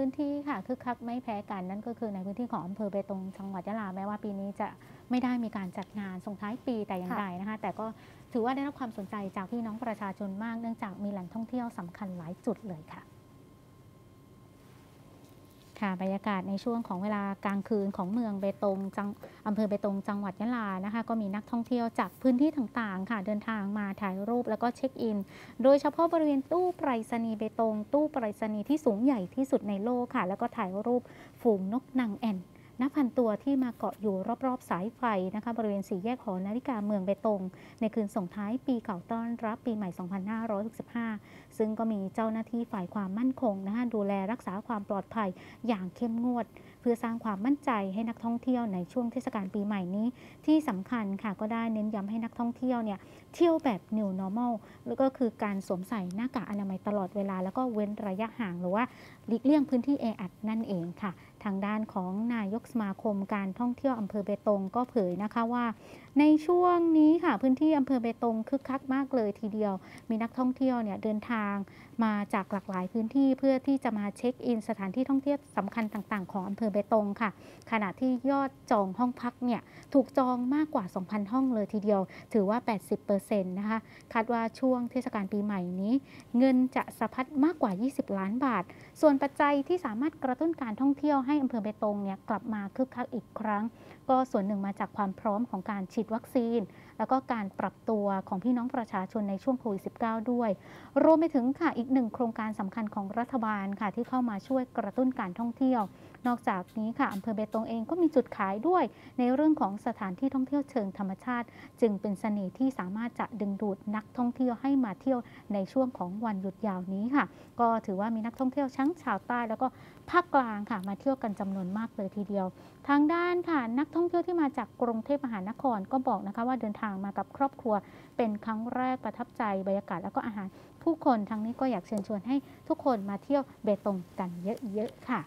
พื้นที่ค่ะคึกคักไม่แพ้กันนั่นก็คือในพื้นที่ของอำเภอเบตงจังหวัดยะลาแม้ว่าปีนี้จะไม่ได้มีการจัดงานส่งท้ายปีแต่อย่างใดนะคะ แต่ก็ถือว่าได้รับความสนใจจากพี่น้องประชาชนมากเนื่องจากมีแหล่งท่องเที่ยวสำคัญหลายจุดเลยค่ะ ค่ะบรรยากาศในช่วงของเวลากลางคืนของเมืองเบตงจังอำเภอเบตงจังหวัดยะลานะคะ ก็มีนักท่องเที่ยวจากพื้นที่ต่างๆ ค่ะเดินทางมาถ่ายรูปแล้วก็เช็คอิน โดยเฉพาะบริเวณตู้ไปรษณีย์เบตง ตู้ไปรษณีย์ที่สูงใหญ่ที่สุดในโลกค่ะ แล้วก็ถ่ายรูปฝูงนกนางแอ่น นับพันตัวที่มาเกาะอยู่รอบๆ สายไฟนะคะบริเวณสี่แยกหอนาฬิกาเมืองเบตง ในคืนส่งท้ายปีเก่าต้อนรับปีใหม่ 2565 ซึ่งก็มีเจ้าหน้าที่ฝ่ายความมั่นคงนะคะดูแลรักษาความปลอดภัยอย่างเข้มงวดเพื่อสร้างความมั่นใจให้นักท่องเที่ยวในช่วงเทศกาลปีใหม่นี้ ที่สำคัญค่ะก็ได้เน้นย้ำให้นักท่องเที่ยวเนี่ยเที่ยวแบบ new normal แล้วก็คือการสวมใส่หน้ากากอนามัยตลอดเวลา แล้วก็เว้นระยะห่างหรือว่าหลีกเลี่ยงพื้นที่แออัดนั่นเองค่ะ ทางด้านของนายกสมาคมการท่องเที่ยวอำเภอเบตงก็เผยนะคะว่า ในช่วงนี้ค่ะพื้นที่อำเภอเบตงคึกคักมากเลยทีเดียว มีนักท่องเที่ยวเนี่ยเดินทางมาจากหลากหลายพื้นที่เพื่อที่จะมาเช็คอินสถานที่ท่องเที่ยวสำคัญต่าง ๆ ของอำเภออเบตงค่ะ ขณะที่ยอดจองห้องพักเนี่ยถูกจองมากกว่า 2,000 ห้องเลยทีเดียว ถือว่า 80%นะคะ คาดว่าช่วงเทศกาลปีใหม่นี้ เงินจะสะพัดมากกว่า 20 ล้านบาท ส่วนปัจจัยที่สามารถกระตุ้นการท่องเที่ยวให้อำเภอเบตงเนี่ยกลับมาคึกคักอีกครั้ง ก็ส่วนหนึ่งมาจากความพร้อมของการฉีดวัคซีน แล้วก็การปรับตัวของพี่น้องประชาชนในช่วงโควิด -19 ด้วย รวมไปถึงค่ะอีกหนึ่งโครงการสำคัญของรัฐบาลค่ะที่เข้ามาช่วยกระตุ้นการท่องเที่ยว นอกจากนี้ค่ะอำเภอเบตงเองก็มีจุดขายด้วย ในเรื่องของสถานที่ท่องเที่ยวเชิงธรรมชาติ จึงเป็นเสน่ห์ที่สามารถจะดึงดูดนักท่องเที่ยวให้มาเที่ยวในช่วงของวันหยุดยาวนี้ค่ะ ก็ถือว่ามีนักท่องเที่ยวทั้งชาวใต้ แล้วก็ภาคกลางค่ะมาเที่ยวกันจำนวนมากเลยทีเดียว ทางด้านค่ะนักท่องเที่ยวที่มาจากกรุงเทพมหานครก็บอกนะคะว่าเดินทางมากับครอบครัว เป็นครั้งแรกประทับใจบรรยากาศแล้วก็อาหารผู้คนทั้งนี้ก็อยากเชิญชวนให้ทุกคนมาเที่ยวเบตงกันเยอะๆค่ะ